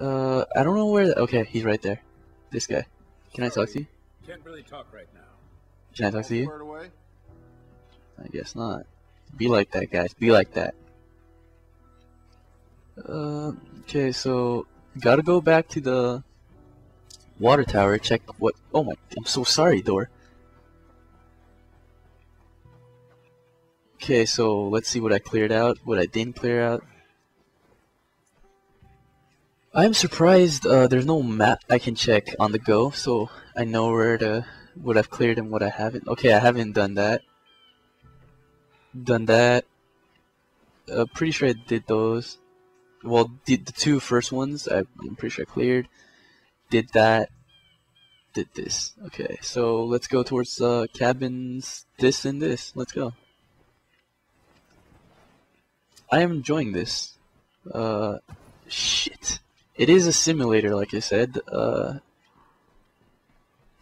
Uh, I don't know where. The, okay, he's right there. This guy. Can I talk to you? Can't really talk right now. Can I talk to you? I guess not. Be like that, guys. Be like that. Uh, okay, so gotta go back to the water tower. Check what. Oh my! I'm so sorry, door. Okay, so let's see what I cleared out, what I didn't clear out. I'm surprised uh, there's no map I can check on the go, so I know where to what I've cleared and what I haven't. Okay, I haven't done that. Done that. Uh, pretty sure I did those. Well, did the two first ones. I'm pretty sure I cleared. Did that. Did this. Okay, so let's go towards uh, cabins. This and this. Let's go. I am enjoying this. Uh, shit. It is a simulator, like I said. Uh,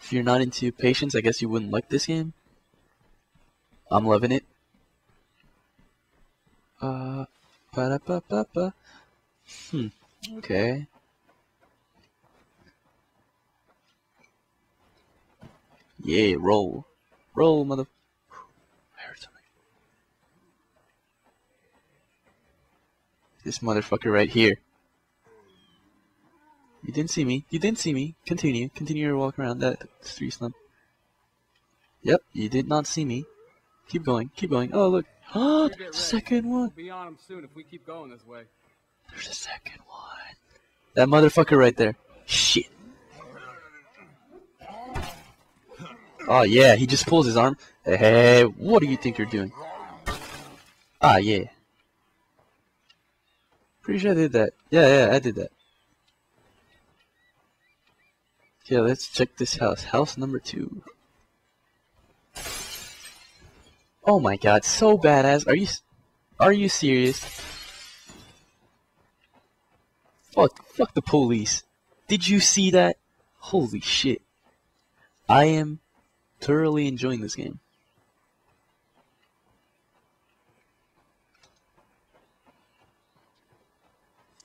if you're not into patience, I guess you wouldn't like this game. I'm loving it. Uh, ba da ba ba ba. Hmm. Okay. Yeah, roll, roll, mother. I heard something. This motherfucker right here. You didn't see me. You didn't see me. Continue. Continue your walk around that street slump. Yep, you did not see me. Keep going. Keep going. Oh, look. Oh, second We'll one. be on him soon if we keep going this way. There's a second one. That motherfucker right there. Shit. Oh, yeah. He just pulls his arm. Hey, hey, what do you think you're doing? Ah, yeah. Pretty sure I did that. Yeah, yeah, I did that. Yeah, let's check this house. House number two. Oh my god, so badass. Are you are you serious? Fuck, fuck the police. Did you see that? Holy shit. I am thoroughly enjoying this game.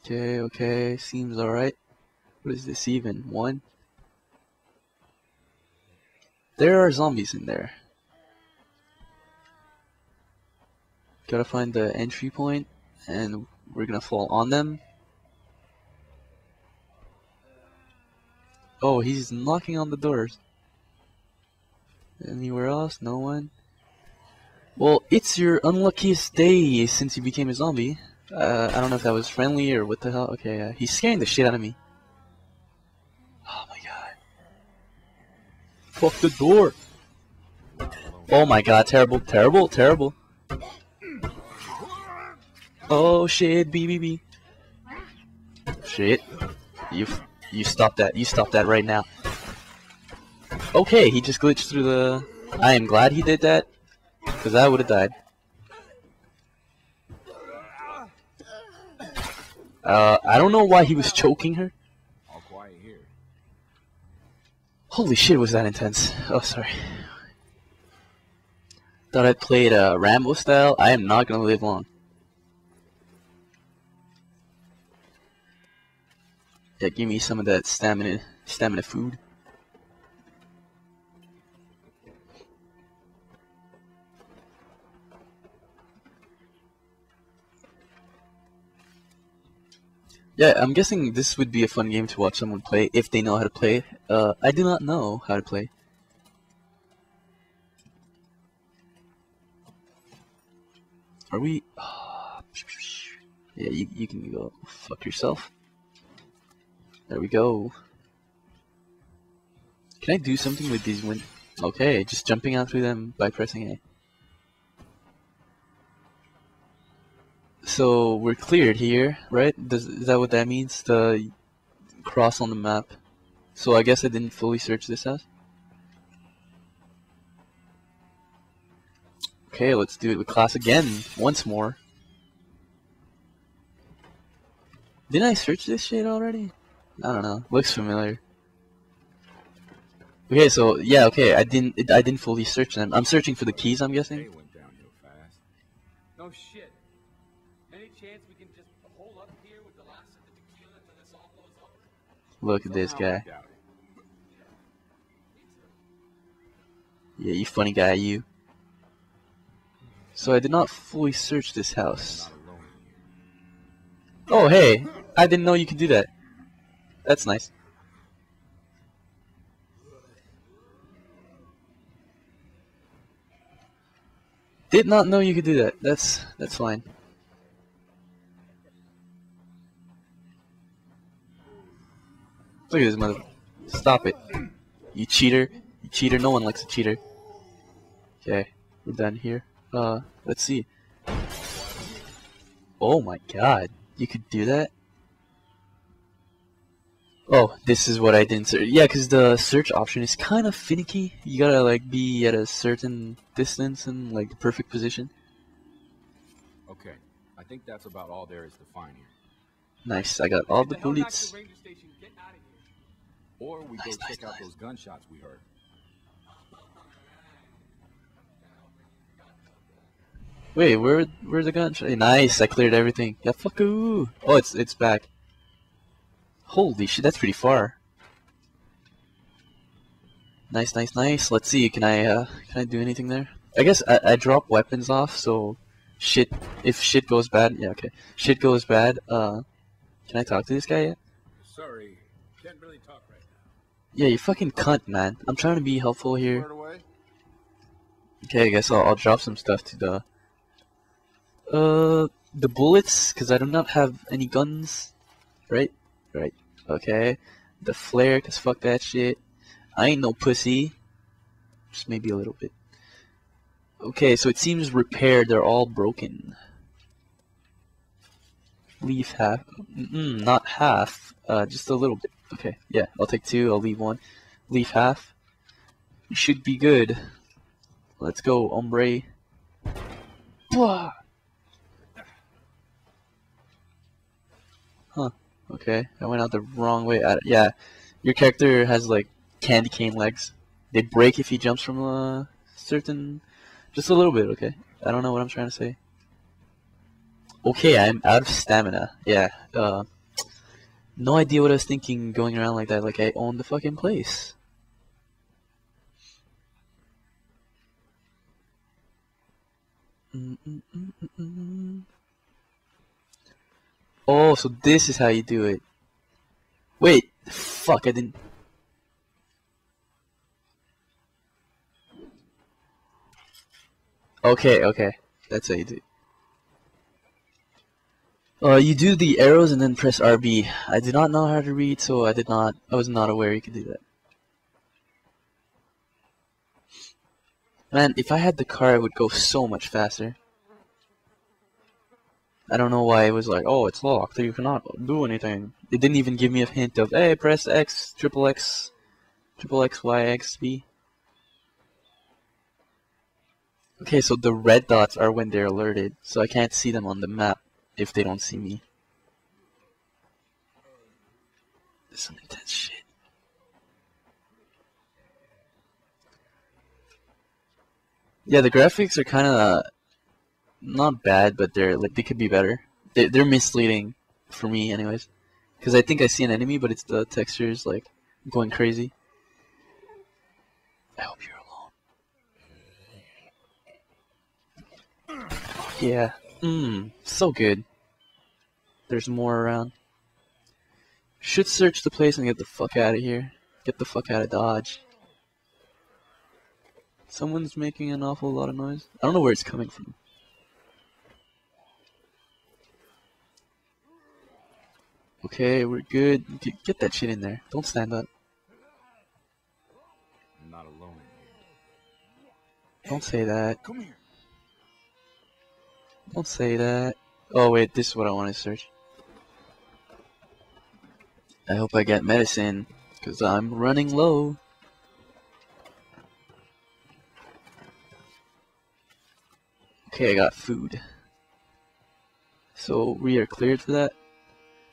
Okay, okay, seems alright. What is this even? One? There are zombies in there. Gotta find the entry point, and we're gonna fall on them. Oh, he's knocking on the doors. Anywhere else? No one? Well, it's your unluckiest day since you became a zombie. Uh, I don't know if that was friendly or what the hell. Okay, uh, he's scaring the shit out of me. Oh my god. Fuck the door. Oh my god, terrible, terrible, terrible. Oh shit, BBB. Shit. You you stop that. You stop that right now. Okay, he just glitched through the I am glad he did that cuz I would have died. Uh, I don't know why he was choking her. All quiet here. Holy shit, was that intense. Oh, sorry. Thought I played uh, Rambo style. I am not gonna live long. Yeah, give me some of that stamina, stamina food. Yeah, I'm guessing this would be a fun game to watch someone play if they know how to play. Uh, I do not know how to play. Are we? yeah, you, you can go fuck yourself. There we go. Can I do something with these win? Okay, just jumping out through them by pressing A. So we're cleared here, right? Does, is that what that means? The cross on the map. So I guess I didn't fully search this house. Okay, let's do it with class again, once more. Didn't I search this shit already? I don't know. Looks familiar. Okay, so yeah, okay. I didn't. I didn't fully search them. I'm searching for the keys. I'm guessing. No shit. Any chance we can just hold up here with the last of the tequila until this all blows Look at this guy. Yeah, you funny guy, you. So I did not fully search this house. Not alone here. Oh, hey! I didn't know you could do that. That's nice. Did not know you could do that. That's that's fine. Look at this mother. Stop it. You cheater. You cheater. No one likes a cheater. Okay, we're done here. Uh, let's see. Oh my god. You could do that? Oh, this is what I didn't search. Yeah, because the search option is kind of finicky. You gotta like be at a certain distance and like the perfect position. Okay, I think that's about all there is to find here. Nice, I got all the Get hell back to bullets. Or we Nice, go nice, check out those gunshots we heard. Wait, where where's the gun? Nice, I cleared everything. Yeah, fuck ooh. Oh, it's it's back. Holy shit, that's pretty far. Nice, nice, nice. Let's see. Can I uh can I do anything there? I guess I, I drop weapons off, so shit. If shit goes bad, yeah, okay. Shit goes bad. Uh, can I talk to this guy yet? Sorry, can't really talk right now. Yeah, you fucking cunt, man. I'm trying to be helpful here. Okay, I guess I'll, I'll drop some stuff to the uh the bullets because I do not have any guns. Right, right. Okay, the flare because fuck that shit. I ain't no pussy. Just maybe a little bit. Okay, so it seems repaired. They're all broken. Leave half. Mm-mm, not half. Uh, just a little bit. Okay, yeah. I'll take two. I'll leave one. Leave half. Should be good. Let's go, hombre. Blah. Huh. Okay, I went out the wrong way. I, yeah, your character has like candy cane legs. They break if he jumps from a certain, just a little bit. Okay, I don't know what I'm trying to say. Okay, I'm out of stamina. Yeah. Uh, no idea what I was thinking going around like that. Like I own the fucking place. Mm-mm-mm-mm-mm. Oh, so this is how you do it. Wait, fuck, I didn't. Okay, okay, that's how you do it. Uh, you do the arrows and then press RB. I did not know how to read, so I did not. I was not aware you could do that. Man, if I had the car, it would go so much faster. I don't know why it was like, oh, it's locked. You cannot do anything. It didn't even give me a hint of, hey, press X, triple X, triple X, Y, X, B. Okay, so the red dots are when they're alerted, so I can't see them on the map if they don't see me. This is some intense shit. Yeah, the graphics are kind of not bad, but they're like they could be better. They they're misleading for me, anyways, because I think I see an enemy, but it's the textures like going crazy. I hope you're alone. Yeah. Mmm. So good. There's more around. Should search the place and get the fuck out of here. Get the fuck out of Dodge. Someone's making an awful lot of noise. I don't know where it's coming from. Okay, we're good. Get that shit in there. Don't stand up. I'm not alone in here. Don't say that. Come here. Don't say that. Oh wait, this is what I want to search. I hope I get medicine, because I'm running low. Okay, I got food. So we are cleared for that.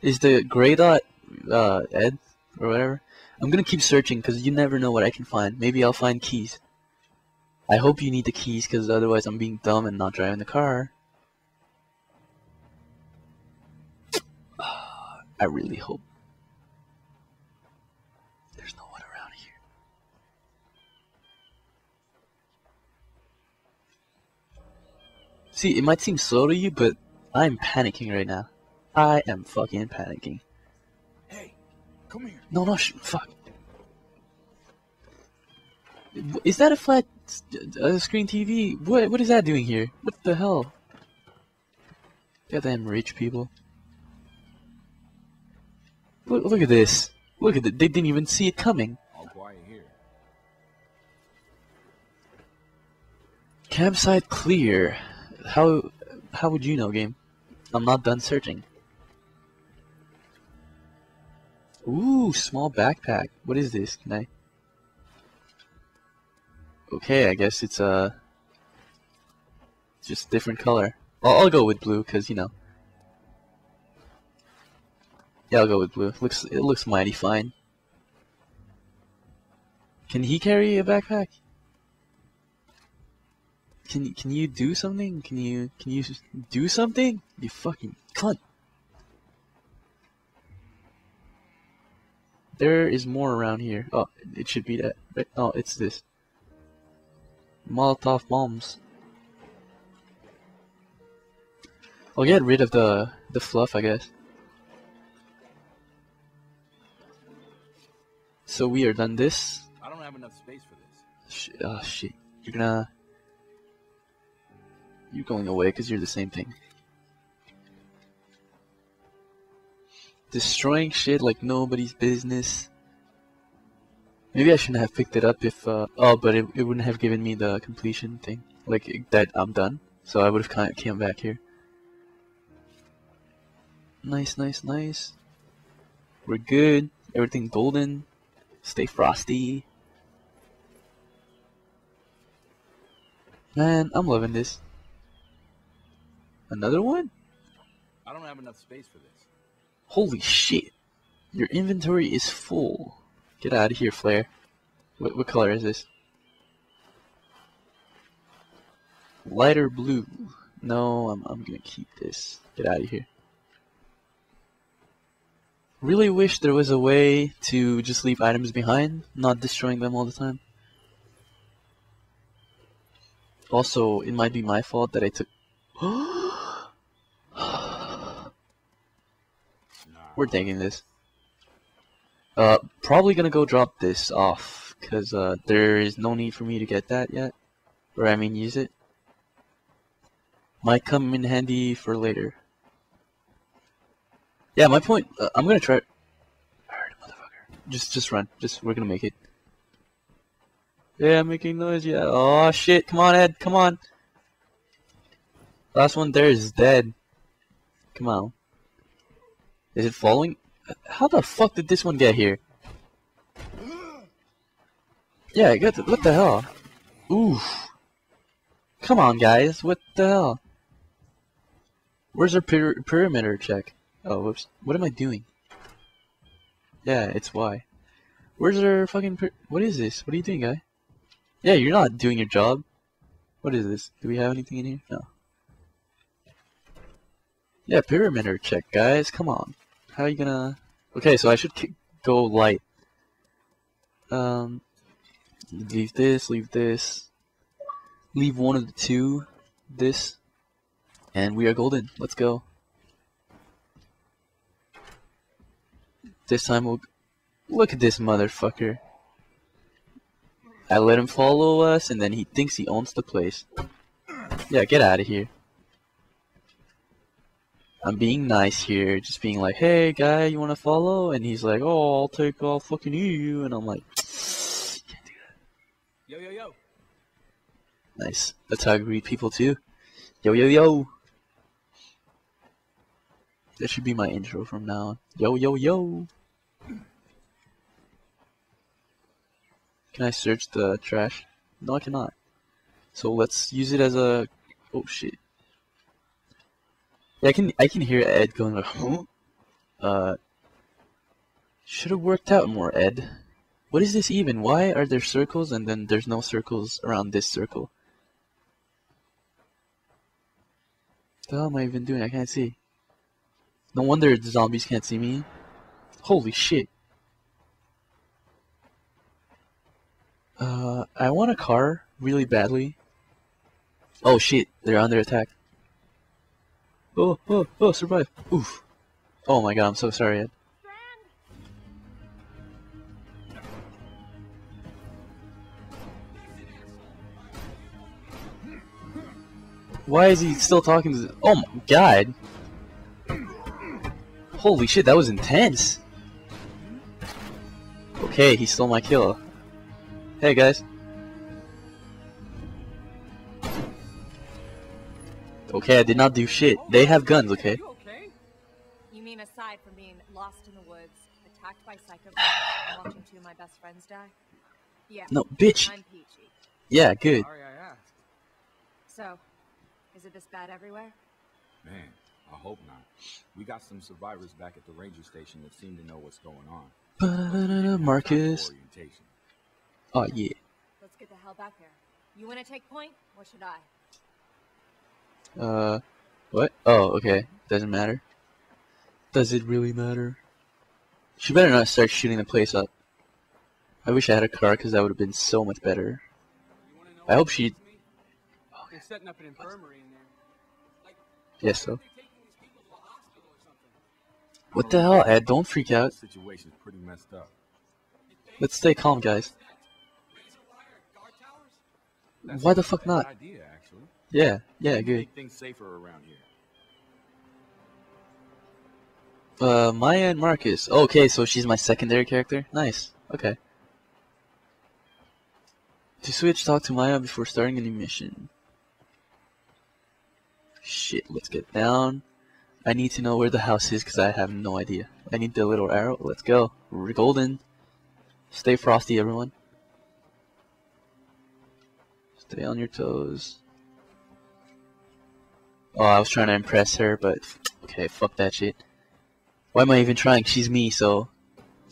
Is the gray dot uh, Ed or whatever? I'm gonna keep searching because you never know what I can find. Maybe I'll find keys. I hope you need the keys because otherwise I'm being dumb and not driving the car. I really hope there's no one around here. See, it might seem slow to you, but I'm panicking right now. I am fucking panicking. Hey, come here. No, no, fuck. Is that a flat uh, screen TV? What what is that doing here? What the hell? Goddamn rich people. Look, look at this. Look at it. They didn't even see it coming. All quiet here. Campsite clear. How how would you know, game? I'm not done searching. Ooh, small backpack. What is this? Can I? Okay, I guess it's uh just different color. I'll, I'll go with blue because you know. Yeah, I'll go with blue. looks it looks mighty fine. Can he carry a backpack? Can can you do something? Can you can you do something? You fucking cunt. There is more around here. Oh, it should be that. Right? Oh, it's this. Molotov bombs. I'll get rid of the the fluff, I guess. So we are done this. I don't have enough space for this. Sh oh shit. You're gonna. You're going away because you're the same thing. Destroying shit like nobody's business. Maybe I shouldn't have picked it up if. Uh, oh, but it, it wouldn't have given me the completion thing. Like, that I'm done. So I would have kind of came back here. Nice, nice, nice. We're good. Everything golden. Stay frosty. Man, I'm loving this. Another one? I don't have enough space for this. Holy shit. Your inventory is full. Get out of here, Flare. What, what color is this? Lighter blue. No, I'm, I'm gonna keep this. Get out of here. Really wish there was a way to just leave items behind, not destroying them all the time. Also, it might be my fault that I took. We're taking this. Uh, probably gonna go drop this off, cause uh, there is no need for me to get that yet. Or I mean, use it. Might come in handy for later. Yeah, my point. Uh, I'm gonna try. Motherfucker. Just, just run. Just, we're gonna make it. Yeah, I'm making noise. Yeah. Oh shit! Come on, Ed. Come on. Last one there is dead. Come on. Is it following? How the fuck did this one get here? Yeah, I got the, what the hell? Oof. Come on, guys. What the hell? Where's our per perimeter check? Oh, whoops. What am I doing? Yeah, it's Y. Where's our fucking What is this? What are you doing, guy? Yeah, you're not doing your job. What is this? Do we have anything in here? No. Yeah, perimeter check, guys. Come on. How are you gonna... Okay, so I should go light. Um, leave this, leave this. Leave one of the two, this. And we are golden. Let's go. This time we'll... Look at this motherfucker. I let him follow us, and then he thinks he owns the place. Yeah, get out of here. I'm being nice here, just being like, hey guy, you wanna follow? And he's like, oh, I'll take, I'll fucking you. And I'm like, can't do Yo, yo, yo. Nice. That's how I greet people too. Yo, yo, yo. That should be my intro from now on. Yo, yo, yo. Can I search the trash? No, I cannot. So let's use it as a. Oh shit. Yeah, I can I can hear Ed going like, huh? Uh. Should have worked out more, Ed. What is this even? Why are there circles and then there's no circles around this circle? The hell am I even doing? I can't see. No wonder the zombies can't see me. Holy shit. Uh, I want a car really badly. Oh shit, they're under attack. Oh, oh, oh, survive. Oof. Oh my god, I'm so sorry, Ed. Why is he still talking to Oh my god. Holy shit, that was intense. Okay, he stole my kill. Hey guys. Okay, I did not do shit. They have guns, okay? You okay? You mean aside from being lost in the woods, attacked by psychopaths, and watching two of my best friends die? Yeah, No, bitch. I'm peachy. Yeah, good. Sorry I asked. So, is it this bad everywhere? Man, I hope not. We got some survivors back at the ranger station that seem to know what's going on. Marcus. Orientation. Oh yeah. Let's get the hell back there. You want to take point, or should I? Uh, what? Oh, okay. Doesn't matter. Does it really matter? She better not start shooting the place up. I wish I had a car because that would have been so much better. You wanna know I hope she- gets? They're setting up an infirmary in there. Like, Yes, so. they're taking these people to a hospital or something. What the hell, Ed? Don't freak out. The situation's pretty messed up. Let's stay calm, guys. That's Why the fuck not? Idea, actually. Yeah, yeah, good. Make things safer around here. Uh, Maya and Marcus. Okay, so she's my secondary character? Nice. Okay. To switch, talk to Maya before starting any mission. Shit, let's get down. I need to know where the house is because I have no idea. I need the little arrow. Let's go. We're golden. Stay frosty, everyone. Stay on your toes. Oh, I was trying to impress her, but okay, fuck that shit. Why am I even trying? She's me, so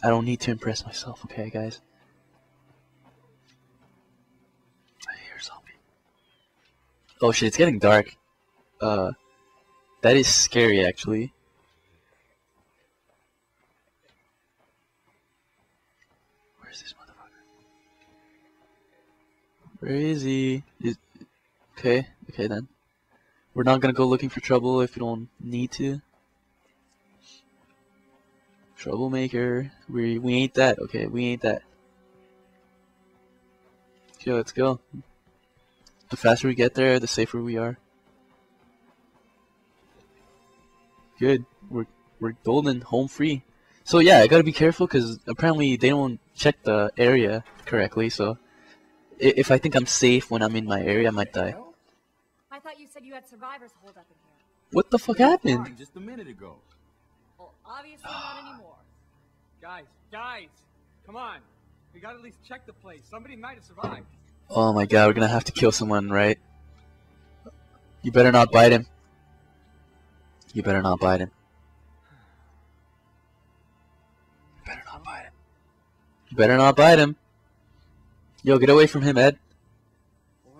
I don't need to impress myself, okay, guys? I hear zombie. Oh shit, it's getting dark. Uh, that is scary, actually. Where is he? Is, okay, okay then. We're not gonna go looking for trouble if we don't need to. Troublemaker. We we ain't that. Okay, we ain't that. Okay, let's go. The faster we get there, the safer we are. Good. We're we're golden, home free. So yeah, I gotta be careful because apparently they don't check the area correctly. So if I think I'm safe when I'm in my area, I might die. I thought you said you had survivors holed up in here. What the fuck happened? Just a minute ago. Well, obviously not anymore. Guys, guys, come on. We gotta at least check the place. Somebody might have survived. Oh my god, we're gonna have to kill someone, right? You better not bite him. You better not bite him. You better not bite him. You better not bite him. Yo, get away from him, Ed.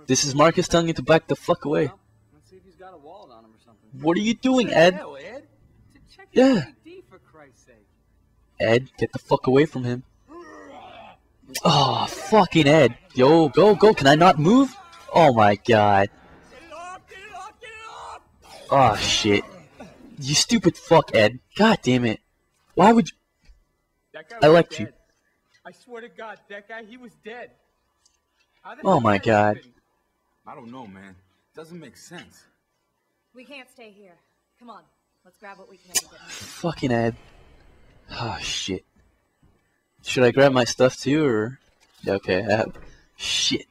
This is Marcus telling you to back the fuck away. Let's see if he's got a wallet on him or something. What are you doing, Ed? hell, Ed? To check his Yeah. ID for Christ's sake. Ed, get the fuck away from him. Oh, fucking Ed. Yo, go, go. Can I not move? Oh my god. Oh shit. You stupid fuck, Ed. God damn it. Why would you? I liked you. I swear to God, that guy, he was dead. How the Oh my God. I don't know, man. It Doesn't make sense. We can't stay here. Come on, let's grab what we can get. moving. Fucking Ed. Oh shit. Should I grab my stuff too, or? Okay. I have. Shit.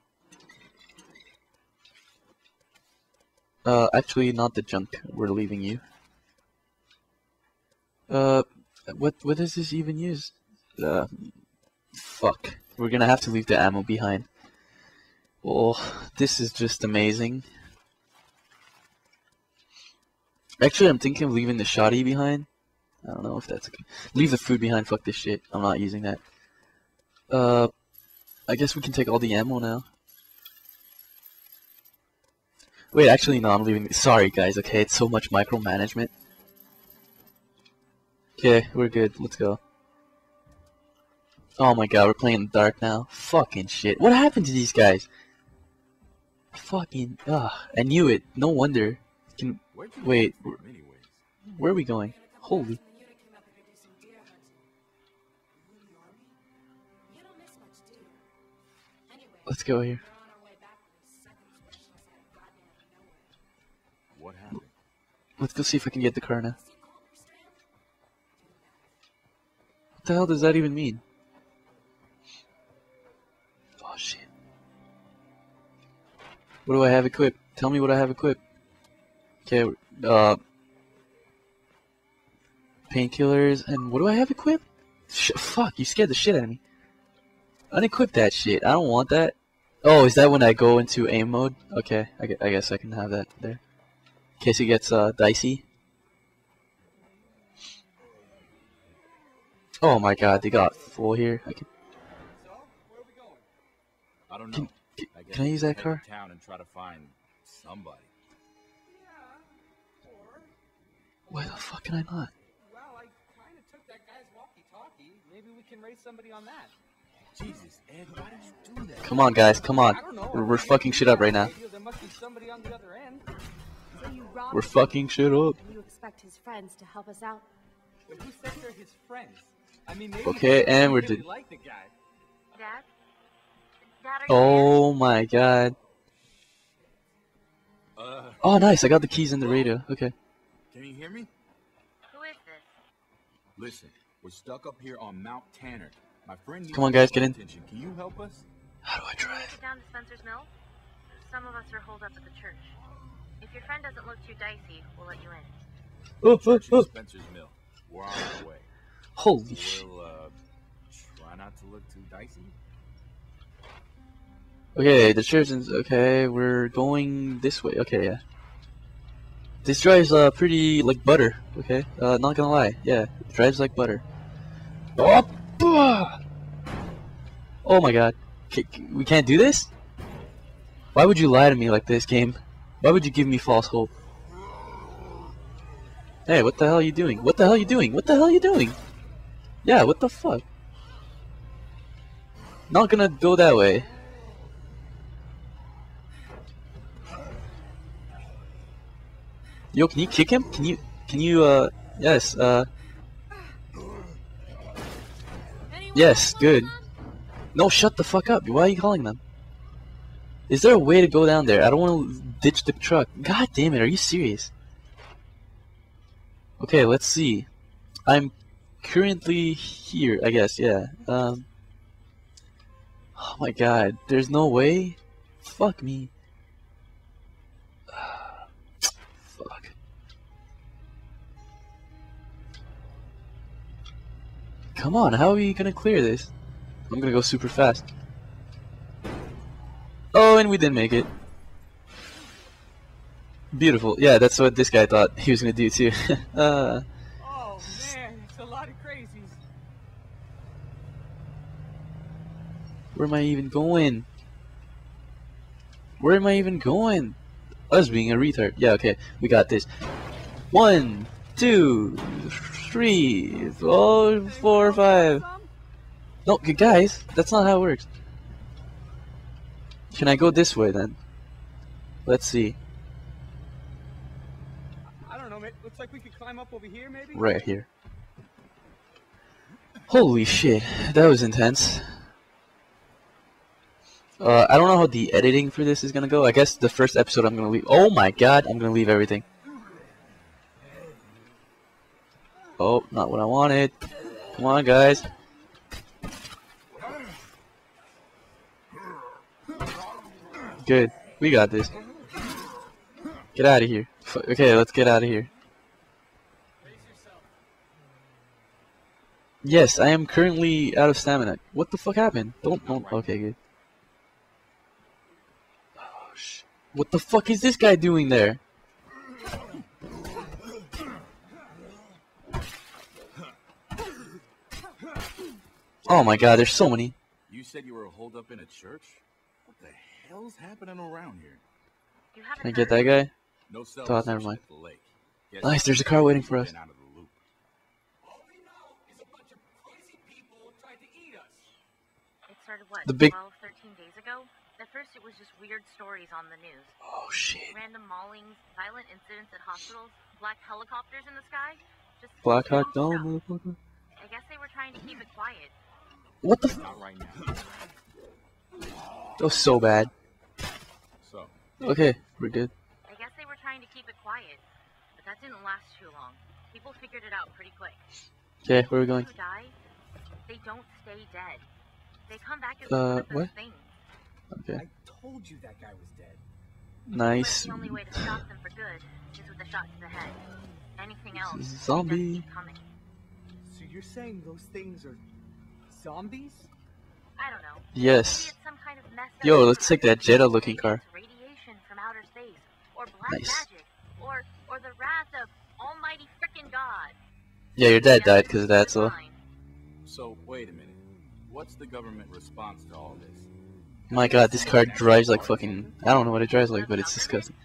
Uh, actually, not the junk. We're leaving you. Uh, what what does this even use? Uh, fuck. We're gonna have to leave the ammo behind. Oh, this is just amazing. Actually, I'm thinking of leaving the shoddy behind. I don't know if that's okay. Leave the food behind. Fuck this shit. I'm not using that. Uh, I guess we can take all the ammo now. Wait, actually, no. I'm leaving. Sorry, guys. Okay, it's so much micromanagement. Okay, we're good. Let's go. Oh my god, we're playing in the dark now. Fucking shit. What happened to these guys? Fucking. Ugh. I knew it. No wonder. Can Wait? Where are we going? Holy. Let's go here. What happened? Let's go see if I can get the car now. What the hell does that even mean? What do I have equipped? Tell me what I have equipped. Okay, uh... Painkillers, and what do I have equipped? Sh fuck, you scared the shit out of me. Unequip that shit, I don't want that. Oh, is that when I go into aim mode? Okay, I gue- I guess I can have that there. In case it gets, uh, dicey. Oh my god, they got full here. I can, So, where are we going? I don't know. Can- can- I guess can I we use that car? Town and try to find somebody. Why the fuck can I not? well, I kind of took that guy's walkie-talkie. Maybe we can race somebody on that. Jesus, Ed, why did you do that? Come on, guys, come on. I don't know. We're, we're fucking shit up right now. There must be somebody on the other end. So you We're fucking shit up. and you expect his friends to help us out? But who said they're his friends? I mean, maybe Okay, and we're really did- like the guy. Dad? Oh my god. Uh, Oh, nice, I got the keys in the radio. Okay. can you hear me? Who is this? Listen, we're stuck up here on Mount Tanner. My friend Come on, guys, get in. Attention. Can you help us? How do I Can you make drive? down to Spencer's Mill? Some of us are holed up at the church. If your friend doesn't look too dicey, we'll let you in. Oh, oh, oh. Spencer's Mill. We're on our way. Holy shit. We'll, uh, try not to look too dicey. Okay, the church okay. We're going this way. Okay, yeah. This drives uh pretty like butter. Okay, uh, not gonna lie. Yeah, drives like butter. Oh, oh my god, ca- we can't do this. Why would you lie to me like this, game? Why would you give me false hope? Hey, what the hell are you doing? What the hell are you doing? What the hell are you doing? Yeah, what the fuck? Not gonna go that way. Yo, can you kick him? Can you, can you, uh, yes, uh, yes, good. No, shut the fuck up. Why are you calling them? Is there a way to go down there? I don't want to ditch the truck. God damn it, are you serious? Okay, let's see. I'm currently here, I guess, yeah. Um, oh my god, there's no way? Fuck me. Come on, how are we gonna clear this? I'm gonna go super fast. Oh, and we didn't make it. Beautiful. Yeah, that's what this guy thought he was gonna do too. uh, Oh man, it's a lot of crazies. where am I even going? Where am I even going? Us being a retard. Yeah, okay, we got this. One, two, three, four, four, five. No, guys, that's not how it works. Can I go this way then? Let's see. I don't know. ma- Looks like we could climb up over here, maybe. Right here. Holy shit, that was intense. Uh, I don't know how the editing for this is gonna go. I guess the first episode I'm gonna leave. Oh my god, I'm gonna leave everything. Oh, not what I wanted. Come on, guys. Good. We got this. Get out of here. Okay, let's get out of here. Yes, I am currently out of stamina. What the fuck happened? Don't, don't. Okay, good. Oh, What the fuck is this guy doing there? Oh my god, there's so many. You said you were holed up in a church? What the hell's happening around here? You haven't Can I get that guy? No cell Thought, never mind. the lake. Nice, there's a car waiting for us. been out of the loop. All we know is a bunch of crazy people tried to eat us. It started, what, The big- 12, 13 days ago? At first, it was just weird stories on the news. Oh shit. Random maulings, violent incidents at hospitals. black helicopters in the sky. Just Black Hawk Down, motherfucker. I guess they were trying to keep it quiet. What the f- Not right now. That was so bad. So, Okay, we're good. I guess they were trying to keep it quiet, but that didn't last too long. People figured it out pretty quick. Okay, where are we going? Who die, they don't stay dead. They come back as Uh, one of what? things. Okay, I told you that guy was dead. nice. But the only way to stop them for good is with a shot to the head. Anything else, Zombie. So you're saying those things are zombies? I don't know. Yes. Some kind of messed Yo, let's take that Jetta-looking car. Radiation from outer space, or black Nice. magic, or or the wrath of Almighty frickin' God. Yeah, your dad died because of that, so. So wait a minute. What's the government response to all this? My god, this car drives like fucking. I don't know what it drives like, but it's disgusting.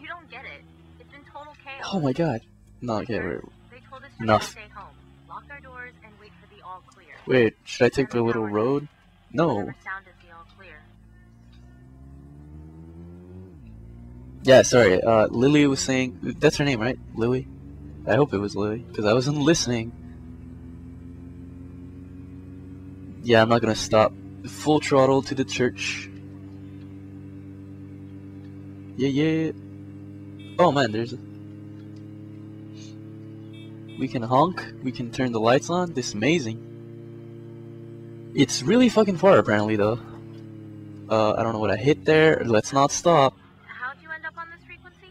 You don't get it. It's in total chaos. Oh my god. No, okay, wait. They told us to Enough. stay home, lock our doors, and wait for the all clear. Wait, should I take the little road? No. Yeah, sorry. Uh, Lily was saying. That's her name, right? Lily? I hope it was Lily, because I wasn't listening. Yeah, I'm not gonna stop. Full throttle to the church. Yeah, yeah. Oh man, there's a. We can honk, we can turn the lights on. This is amazing. It's really fucking far, apparently, though. Uh, I don't know what I hit there. Let's not stop. How'd you end up on this frequency?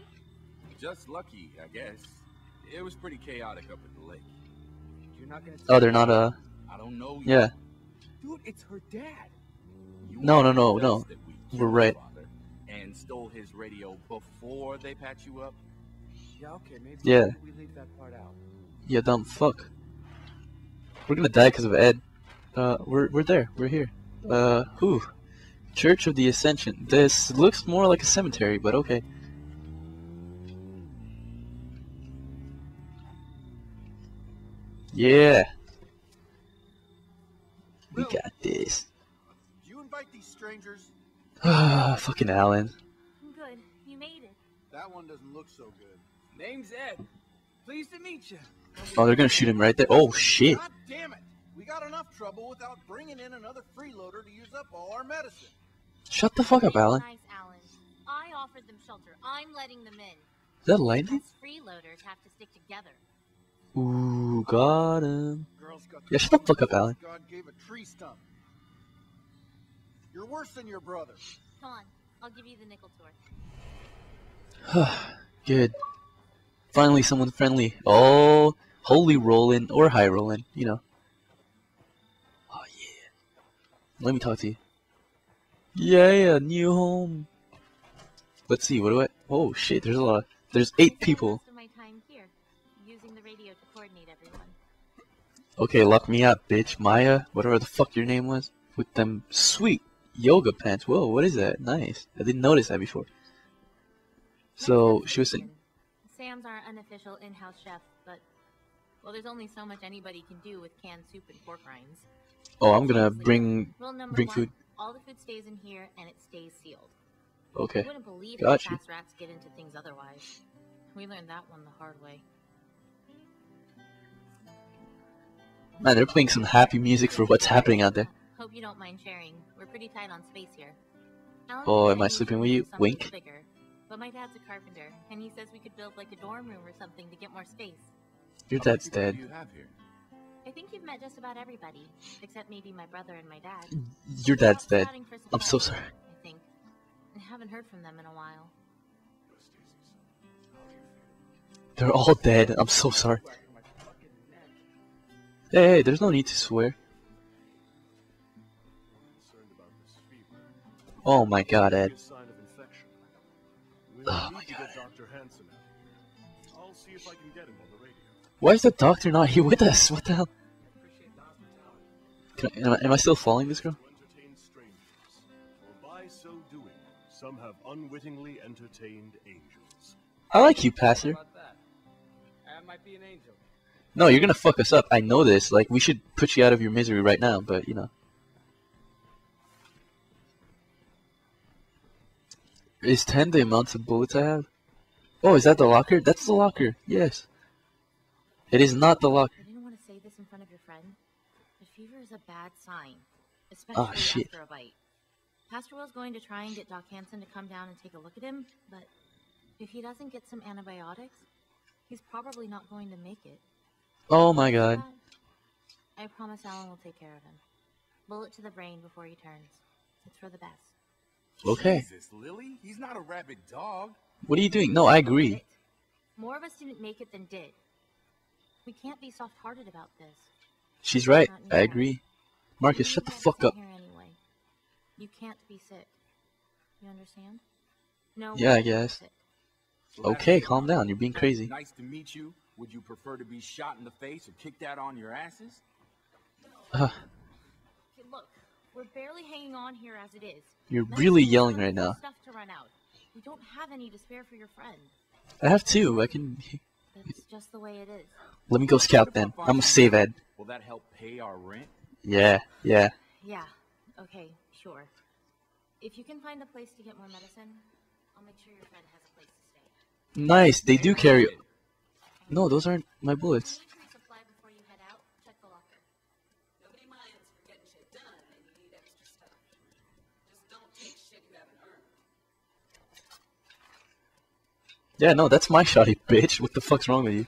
Just lucky, I guess. It was pretty chaotic up at the lake. You're not gonna. Oh, they're not, uh. I don't know. Yeah. yet. Dude, it's her dad. You No, no, no, no. us that we We're right. And stole his radio before they patch you up. Yeah, okay, maybe Yeah. we leave that part out. Yeah, dumb fuck. We're gonna die because of Ed. Uh, we're we're there. We're here. Uh, who? Church of the Ascension. This looks more like a cemetery, but okay. Yeah. We got this. Did you invite these strangers? Ah, fucking Alan. Good. You made it. That one doesn't look so good. Name's Ed. Pleased to meet you. Oh, they're gonna shoot him right there. Oh shit. Without bringing in another freeloader to use up all our medicine. Shut the fuck up, Alan. Nice, Alan. I offered them shelter. I'm letting them in. Is that lightning? Us freeloaders have to stick together. Ooh, got him. Girls got Yeah, shut the fuck up, Alan. God gave a tree stump. You're worse than your brother. Come on, I'll give you the nickel tour. Good. Finally, someone friendly. Oh, holy rolling or high rolling, you know. Let me talk to you. Yeah, yeah, new home. Let's see. What do I? Oh shit. There's a lot. There's eight people. Most of my time here, using the radio to coordinate everyone. Okay, lock me up, bitch. Maya, whatever the fuck your name was, with them sweet yoga pants. Whoa, what is that? Nice. I didn't notice that before. So she was saying. Sam's our unofficial in-house chef, but well, there's only so much anybody can do with canned soup and pork rinds. Oh, I'm gonna bring. Bring one: food. all the food stays in here and it stays sealed. Okay. You wouldn't believe Got how fast rats get into things otherwise. We learned that one the hard way. Man, they're playing some happy music for what's happening out there. Hope you don't mind sharing. We're pretty tight on space here. Alan Oh, am I sleeping with you? Wink. Bigger, but my dad's a carpenter, and he says we could build like a dorm room or something to get more space. Your dad's dead. you? I think you've met just about everybody, except maybe my brother and my dad. Your dad's dead. out scouting for I'm so sorry. I think. I haven't heard from them in a while. They're all dead. I'm so sorry. Hey, hey, there's no need to swear. concerned about this fever. Oh my god, Ed. Be a sign of infection. We Oh my God. get Why is the doctor not here with us? What the hell? I, am, I, am I still following this girl? Some have unwittingly entertained angels. I like you, Pastor. No, you're gonna fuck us up. I know this. Like, we should put you out of your misery right now, but, you know. Is 10 the amount of bullets I have? Oh, is that the locker? That's the locker. Yes. It is not the locker. I didn't want to say this in front of your friend, but fever is a bad sign, especially Ah, shit. after a bite. Pastor Will's going to try and get Doc Hanson to come down and take a look at him, but if he doesn't get some antibiotics, he's probably not going to make it. Oh my god. I promise Alan will take care of him. Bullet to the brain before he turns. It's for the best. Okay. Jesus, Lily, he's not a rabid dog. What are you doing? No, I agree. More of us didn't make it than did. We can't be soft-hearted about this. She's right. I agree. Marcus, shut the fuck up. Anyway. You can't be sick. You understand? No. Yeah, I guess. sick. So that's Okay, calm down. You're being crazy. Nice to meet you. Would you prefer to be shot in the face or kicked out on your asses? Uh, Okay, look, we're barely hanging on here as it is. you're Medicine really yelling right now. Stuff to run out. We don't have any to spare for your friend. I have two. I can. That's just the way it is. Let me go scout then. I'm gonna save Ed. Will that help pay our rent? Yeah, yeah. Yeah. Okay, sure. If you can find a place to get more medicine, I'll make sure your friend has a place to stay. Nice. They do carry. No, those aren't my bullets. Yeah, no, that's my shotty, bitch. What the fuck's wrong with you?